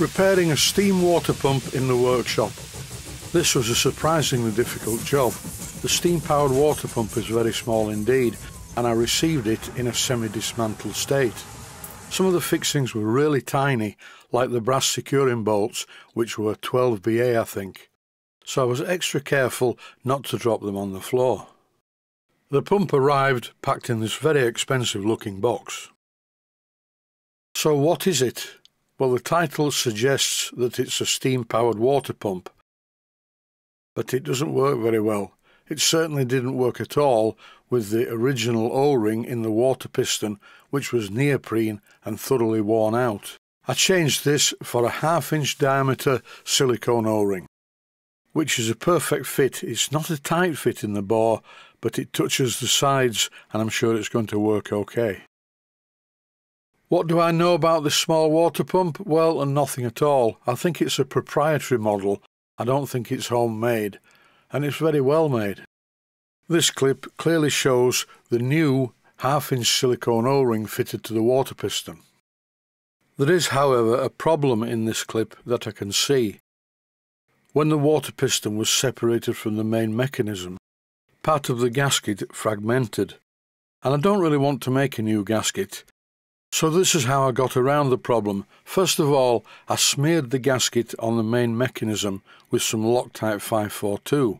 Repairing a steam water pump in the workshop. This was a surprisingly difficult job. The steam-powered water pump is very small indeed, and I received it in a semi-dismantled state. Some of the fixings were really tiny, like the brass securing bolts, which were 12 BA I think, so I was extra careful not to drop them on the floor. The pump arrived packed in this very expensive looking box. So what is it? Well, the title suggests that it's a steam-powered water pump. But it doesn't work very well. It certainly didn't work at all with the original O-ring in the water piston, which was neoprene and thoroughly worn out. I changed this for a half-inch diameter silicone O-ring, which is a perfect fit. It's not a tight fit in the bore, but it touches the sides and I'm sure it's going to work okay. What do I know about this small water pump? Well, nothing at all. I think it's a proprietary model. I don't think it's homemade. And it's very well made. This clip clearly shows the new half-inch silicone O-ring fitted to the water piston. There is, however, a problem in this clip that I can see. When the water piston was separated from the main mechanism, part of the gasket fragmented. And I don't really want to make a new gasket, so this is how I got around the problem. First of all, I smeared the gasket on the main mechanism with some Loctite 542,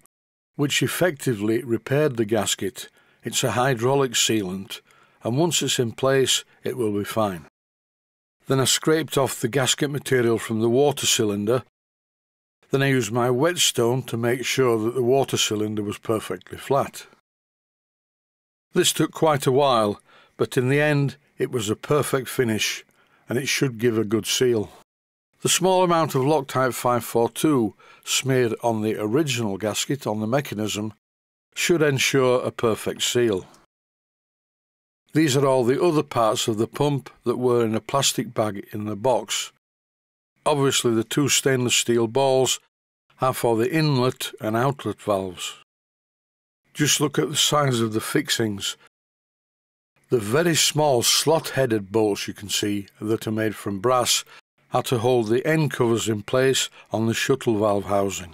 which effectively repaired the gasket. It's a hydraulic sealant, and once it's in place, it will be fine. Then I scraped off the gasket material from the water cylinder. Then I used my whetstone to make sure that the water cylinder was perfectly flat. This took quite a while, but in the end it was a perfect finish and it should give a good seal. The small amount of Loctite 542 smeared on the original gasket on the mechanism should ensure a perfect seal. These are all the other parts of the pump that were in a plastic bag in the box. Obviously the two stainless steel balls are for the inlet and outlet valves. Just look at the size of the fixings the very small slot-headed bolts you can see that are made from brass are to hold the end covers in place on the shuttle valve housing.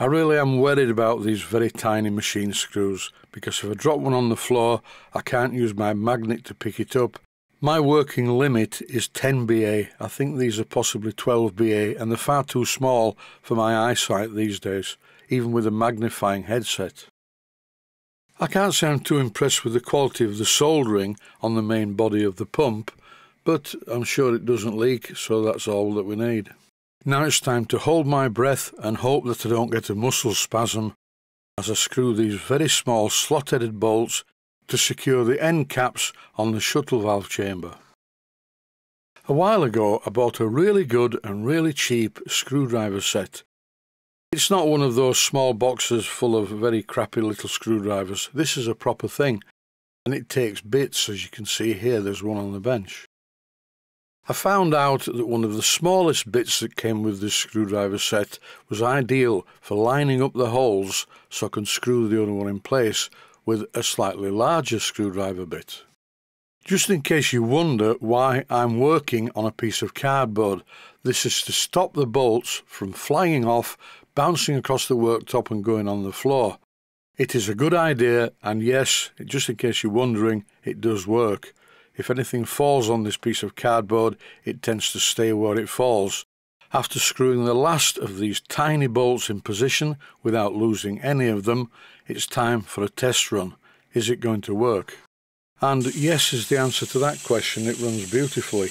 I really am worried about these very tiny machine screws because if I drop one on the floor I can't use my magnet to pick it up. My working limit is 10 BA. I think these are possibly 12 BA and they're far too small for my eyesight these days, even with a magnifying headset. I can't say I'm too impressed with the quality of the soldering on the main body of the pump, but I'm sure it doesn't leak, so that's all that we need. Now it's time to hold my breath and hope that I don't get a muscle spasm as I screw these very small slot-headed bolts to secure the end caps on the shuttle valve chamber. A while ago I bought a really good and really cheap screwdriver set it's not one of those small boxes full of very crappy little screwdrivers. This is a proper thing, and it takes bits, as you can see here, there's one on the bench. I found out that one of the smallest bits that came with this screwdriver set was ideal for lining up the holes so I can screw the other one in place with a slightly larger screwdriver bit. Just in case you wonder why I'm working on a piece of cardboard, this is to stop the bolts from flying off bouncing across the worktop and going on the floor. It is a good idea, and yes, just in case you're wondering, it does work. If anything falls on this piece of cardboard, it tends to stay where it falls. After screwing the last of these tiny bolts in position without losing any of them, it's time for a test run. Is it going to work? And yes is the answer to that question. It runs beautifully.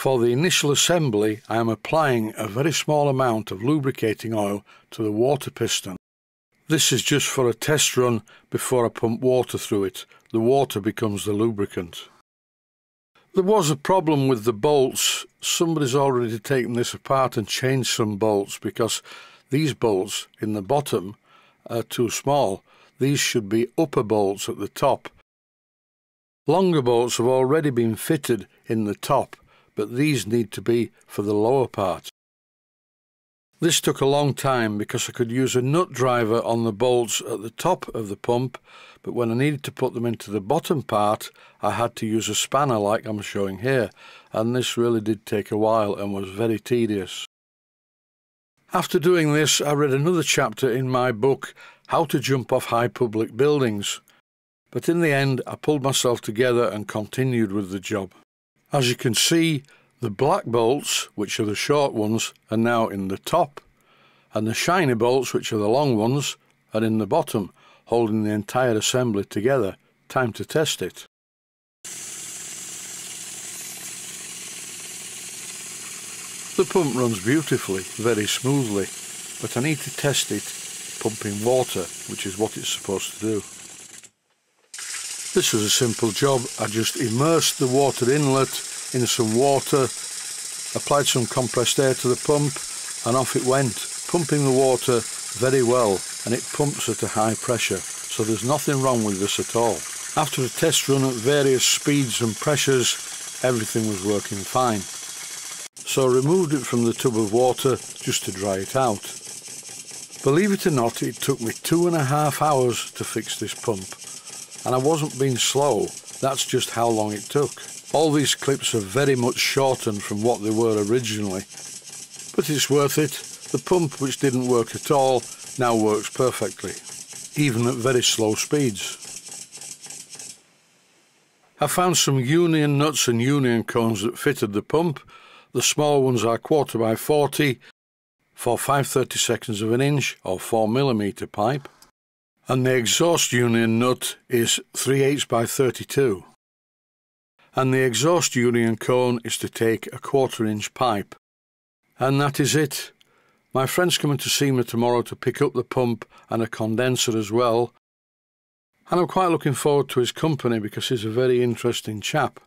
For the initial assembly, I am applying a very small amount of lubricating oil to the water piston. This is just for a test run before I pump water through it. The water becomes the lubricant. There was a problem with the bolts. Somebody's already taken this apart and changed some bolts because these bolts in the bottom are too small. These should be upper bolts at the top. Longer bolts have already been fitted in the top but these need to be for the lower part. This took a long time because I could use a nut driver on the bolts at the top of the pump, but when I needed to put them into the bottom part, I had to use a spanner like I'm showing here, and this really did take a while and was very tedious. After doing this, I read another chapter in my book, How to Jump Off High Public Buildings, but in the end I pulled myself together and continued with the job. As you can see, the black bolts, which are the short ones, are now in the top, and the shiny bolts, which are the long ones, are in the bottom, holding the entire assembly together. Time to test it. The pump runs beautifully, very smoothly, but I need to test it pumping water, which is what it's supposed to do. This was a simple job. I just immersed the water inlet in some water, applied some compressed air to the pump and off it went, pumping the water very well and it pumps at a high pressure so there's nothing wrong with this at all. After a test run at various speeds and pressures everything was working fine. So I removed it from the tub of water just to dry it out. Believe it or not it took me two and a half hours to fix this pump and I wasn't being slow, that's just how long it took. All these clips are very much shortened from what they were originally. But it's worth it. The pump, which didn't work at all, now works perfectly, even at very slow speeds. I found some union nuts and union cones that fitted the pump. The small ones are quarter by 40 for 5 30 seconds of an inch or 4 millimeter pipe and the exhaust union nut is 3 8 by 32 and the exhaust union cone is to take a quarter inch pipe. And that is it. My friend's coming to see me tomorrow to pick up the pump and a condenser as well. And I'm quite looking forward to his company because he's a very interesting chap.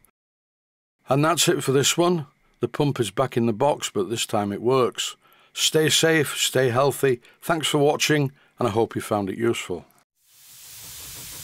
And that's it for this one. The pump is back in the box but this time it works. Stay safe stay healthy. Thanks for watching and I hope you found it useful